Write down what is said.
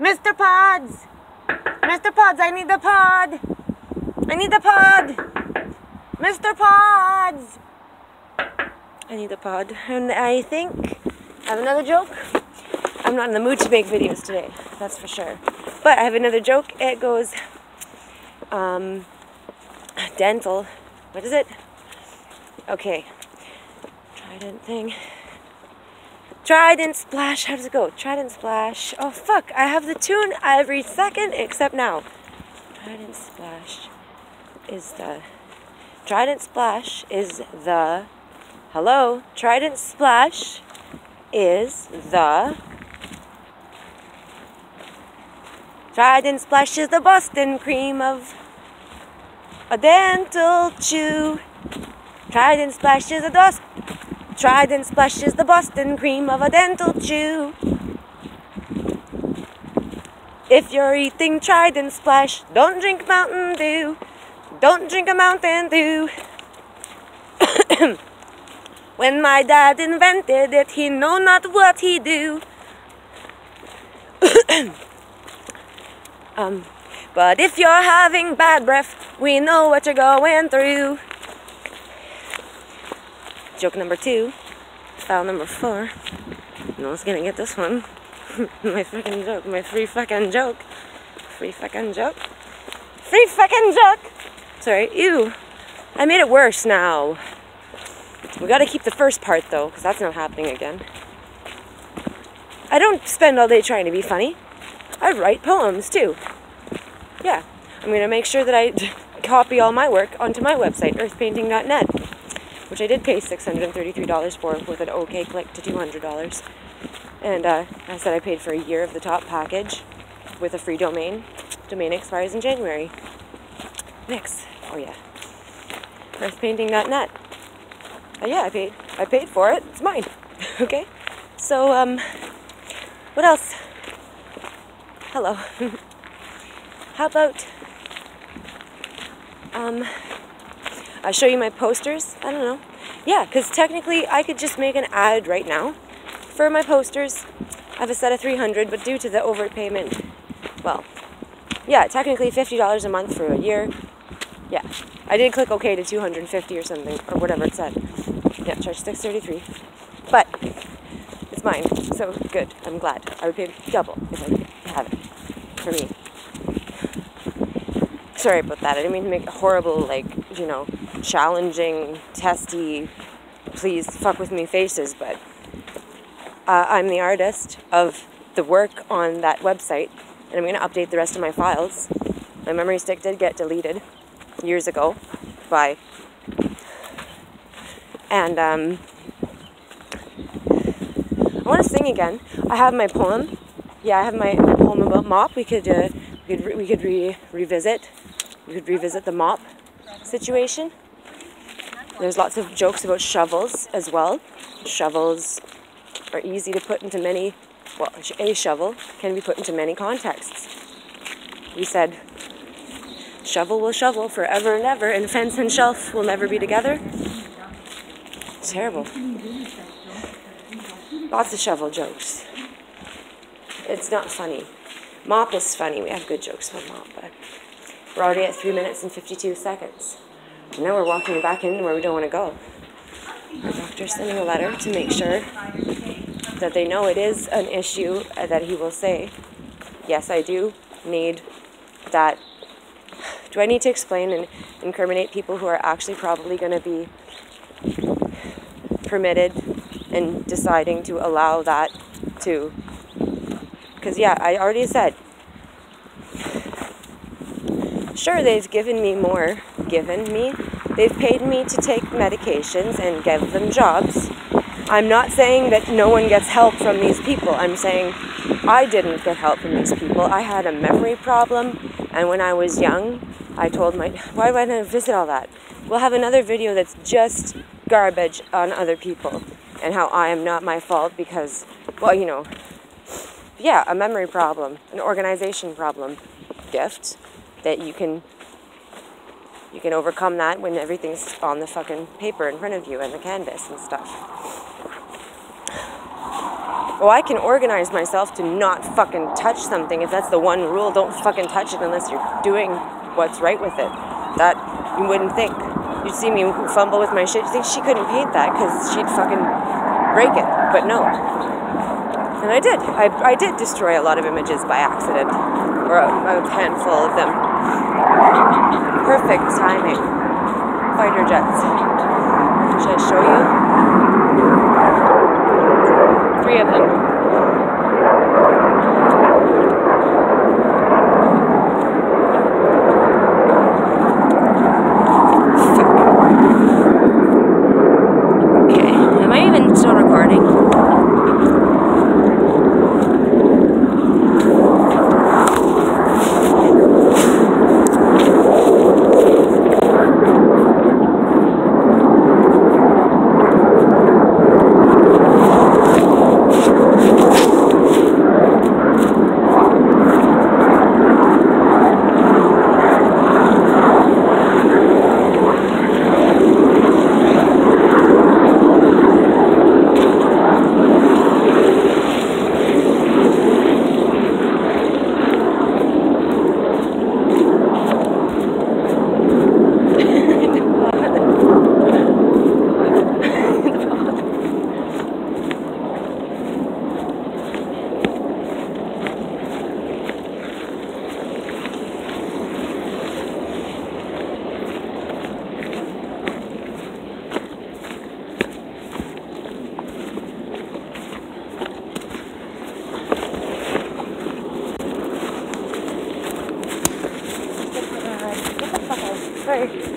Mr. Pods! Mr. Pods, I need the pod! I need the pod! Mr. Pods! I need the pod. And I think I have another joke. I'm not in the mood to make videos today, that's for sure. But I have another joke. It goes, um, dental. What is it? Okay. Trident thing. Trident splash. How does it go? Trident splash. Oh fuck! I have the tune every second except now. Trident splash is the. Trident splash is the. Hello. Trident splash is the. Trident splash is the Boston cream of a dental chew. Trident splash is a dust. Trident splashes the Boston cream of a dental chew. If you're eating Trident splash, don't drink Mountain Dew. Don't drink a Mountain Dew. when my dad invented it, he know not what he do. um, but if you're having bad breath, we know what you're going through. Joke number two. File number four. No one's gonna get this one. my fucking joke. My free fucking joke. Free fucking joke. Free fucking joke! Sorry, ew. I made it worse now. We gotta keep the first part though, because that's not happening again. I don't spend all day trying to be funny. I write poems too. Yeah. I'm gonna make sure that I copy all my work onto my website, earthpainting.net which I did pay $633 for with an OK click to $200. And uh, I said I paid for a year of the top package with a free domain. Domain expires in January. Next. Oh yeah. Earthpainting.net. Uh, yeah, I paid. I paid for it. It's mine. okay. So um, what else? Hello. How about um I show you my posters. I don't know. Yeah, because technically I could just make an ad right now for my posters. I have a set of 300, but due to the overpayment, well, yeah, technically $50 a month for a year. Yeah, I did click OK to 250 or something, or whatever it said. Yeah, charge 633. But it's mine, so good. I'm glad. I would pay double if I have it for me. Sorry about that. I didn't mean to make a horrible, like, you know, challenging, testy, please fuck with me faces, but uh, I'm the artist of the work on that website, and I'm going to update the rest of my files. My memory stick did get deleted years ago by. And um, I want to sing again. I have my poem. Yeah, I have my, my poem about mop. We could uh, we could re- we could re- revisit. We could revisit the mop situation. There's lots of jokes about shovels as well. Shovels are easy to put into many, well, a shovel can be put into many contexts. We said, shovel will shovel forever and ever, and fence and shelf will never be together. terrible. Lots of shovel jokes. It's not funny. Mop is funny. We have good jokes about mop, but we're already at 3 minutes and 52 seconds. And now we're walking back in where we don't want to go. Our doctor's sending a letter to make sure that they know it is an issue that he will say, yes, I do need that. Do I need to explain and incriminate people who are actually probably going to be permitted and deciding to allow that to? Because, yeah, I already said, sure, they've given me more given me. They've paid me to take medications and give them jobs. I'm not saying that no one gets help from these people. I'm saying I didn't get help from these people. I had a memory problem, and when I was young, I told my why would I visit all that? We'll have another video that's just garbage on other people and how I am not my fault because, well, you know, yeah, a memory problem, an organization problem, gift that you can you can overcome that when everything's on the fucking paper in front of you and the canvas and stuff. Oh, I can organize myself to not fucking touch something. If that's the one rule, don't fucking touch it unless you're doing what's right with it. That you wouldn't think. You'd see me fumble with my shit. You think she couldn't paint that because she'd fucking break it. But no. And I did. I, I did destroy a lot of images by accident. Or a, a handful of them. Perfect timing. Fighter jets. Should I show you? Three of them. Bye.